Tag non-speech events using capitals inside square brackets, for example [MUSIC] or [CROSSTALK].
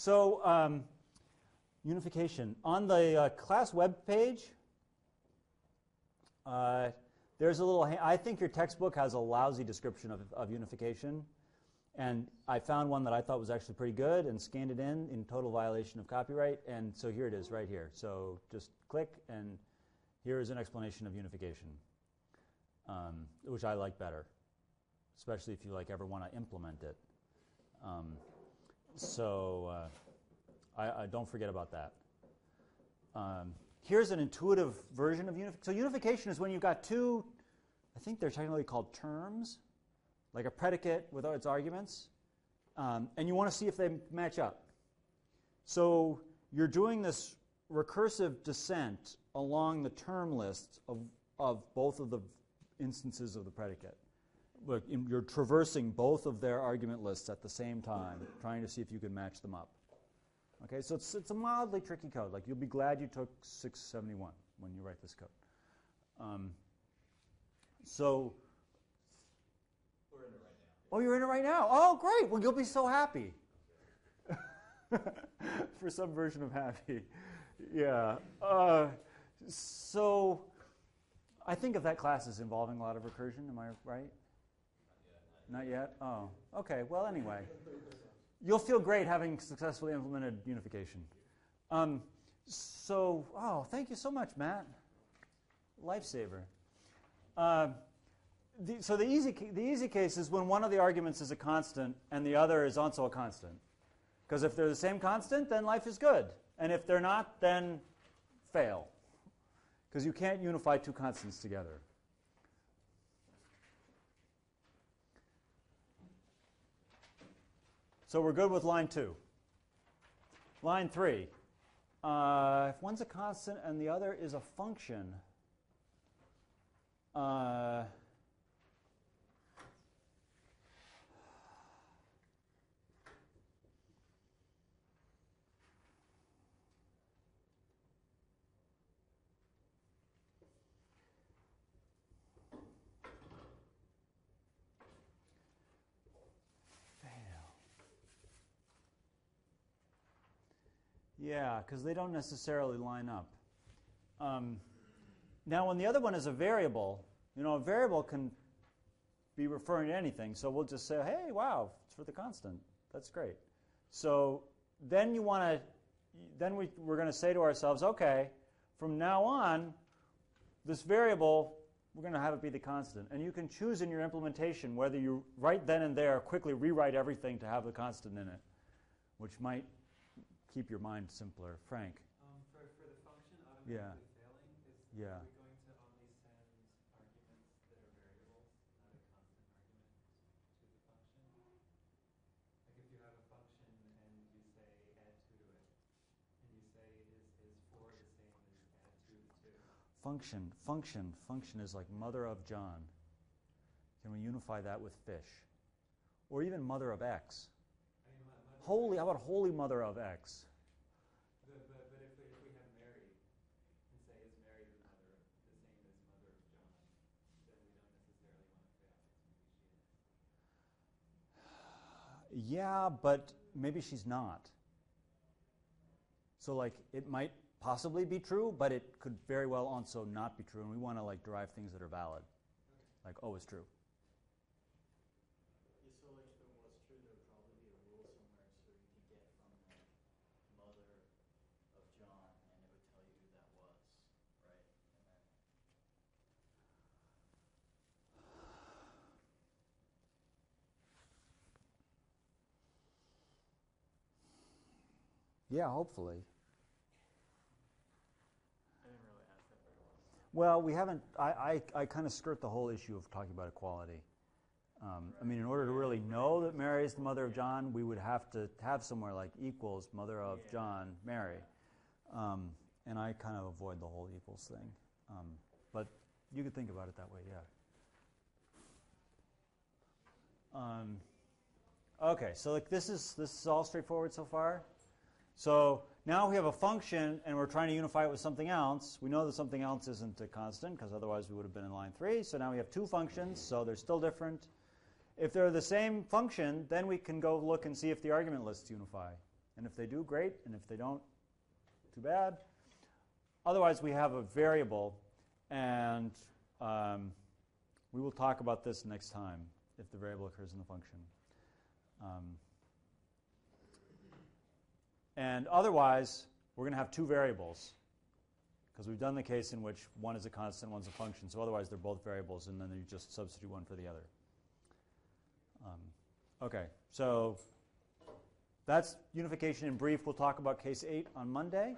So, um, unification. On the uh, class web page, uh, there's a little, I think your textbook has a lousy description of, of unification. And I found one that I thought was actually pretty good and scanned it in in total violation of copyright. And so here it is right here. So just click, and here is an explanation of unification, um, which I like better, especially if you like ever want to implement it. Um, so uh, I, I, don't forget about that. Um, here's an intuitive version of unification. So unification is when you've got two, I think they're technically called terms like a predicate with its arguments, um, and you want to see if they match up. So you're doing this recursive descent along the term list of, of both of the instances of the predicate. You're traversing both of their argument lists at the same time, trying to see if you can match them up. Okay, so it's, it's a mildly tricky code. Like you'll be glad you took 671 when you write this code. Um, so we're in it right now. Oh, you're in it right now. Oh, great. Well, you'll be so happy. [LAUGHS] For some version of happy. Yeah. Uh, so I think of that class as involving a lot of recursion. Am I right? Not yet. Oh, okay. Well, anyway, you'll feel great having successfully implemented unification. Um, so, oh, thank you so much, Matt. Lifesaver. Uh, the, so the easy, the easy case is when one of the arguments is a constant and the other is also a constant. Because if they're the same constant, then life is good. And if they're not, then fail. Because you can't unify two constants together. So we're good with line two. Line three. Uh, if one's a constant and the other is a function, uh, Yeah, because they don't necessarily line up. Um, now, when the other one is a variable, you know, a variable can be referring to anything. So we'll just say, hey, wow, it's for the constant. That's great. So then you want to, then we, we're going to say to ourselves, okay, from now on, this variable, we're going to have it be the constant. And you can choose in your implementation whether you right then and there quickly rewrite everything to have the constant in it, which might keep your mind simpler. Frank. Um, for, for the function automatically yeah. failing, is yeah. we going to only send arguments that are variables, not a constant argument to the function? Like if you have a function and you say add 2 to it, and you say is, is 4 the same as add 2 to 2? Function, function, function is like mother of John. Can we unify that with fish? Or even mother of X? Holy, how about Holy Mother of X? But, but, but if, we, if we have Mary and say, is Mary the mother, the same as mother of John, then we don't necessarily want to fail. Oh, yeah, but maybe she's not. So, like, it might possibly be true, but it could very well also not be true, and we want to like derive things that are valid, okay. like, oh, it's true. Yeah, hopefully. Really ask that very well. Well, we haven't. I, I, I kind of skirt the whole issue of talking about equality. Um, I mean, in order to really know that Mary is the mother of John, we would have to have somewhere like equals mother of yeah. John, Mary. Um, and I kind of avoid the whole equals thing. Um, but you could think about it that way, yeah. Um, okay, so like this is this is all straightforward so far. So now we have a function and we're trying to unify it with something else. We know that something else isn't a constant because otherwise we would have been in line 3. So now we have two functions, so they're still different. If they're the same function, then we can go look and see if the argument lists unify. And if they do, great. And if they don't, too bad. Otherwise, we have a variable, and um, we will talk about this next time if the variable occurs in the function. Um, and otherwise, we're going to have two variables because we've done the case in which one is a constant, one's a function. So otherwise, they're both variables, and then you just substitute one for the other. Um, okay, so that's unification in brief. We'll talk about case 8 on Monday.